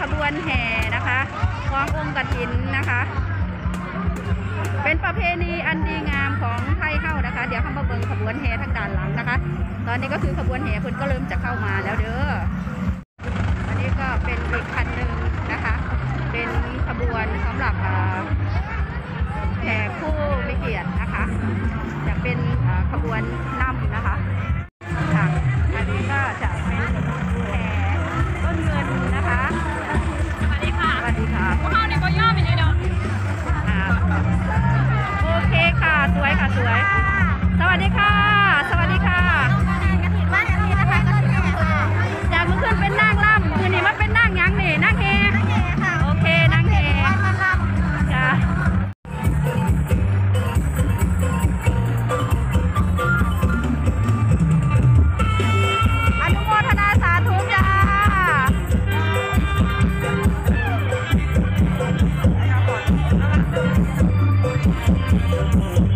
ขบวนแห่นะคะขององค์กฐินนะคะ เป็นประเพณีอันดีงามของไทยเข้านะคะ เดี๋ยวเข้ามาเบิ่งขบวนแห่ทางด้านหลังนะคะ ตอนนี้ก็คือขบวนแห่คุณก็เริ่มจะเข้ามาแล้วเด้ออันนี้ก็เป็นอีกคันหนึ่งนะคะ เป็นขบวนสำหรับแขกผู้มีเกียรตินะคะ จะเป็นขบวน สวยค่ะสวย สวัสดีค่ะ สวัสดีค่ะบ้านอันนี้นะคะก็คือค่ะจากเมื่อคืนเป็นนางล่ำคืนนี้มาเป็นนางหยังนี่นางเฮค่ะโอเคนางเฮบ้านมาลจ้าอ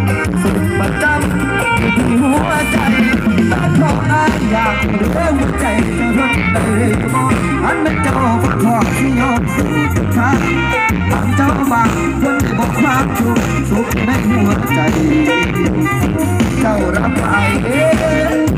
ฝักทองที่ยอมสู้สุดท้ายบางเจ้าบางคนได้บอกความทุกข์สุขในหัวใจ เจ้ารับไปเอง